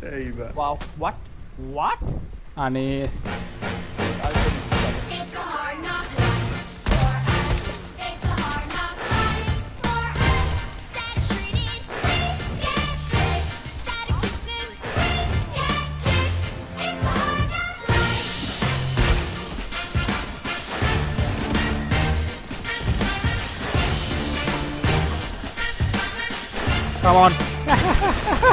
Hey, but Wow. What? What? อั come on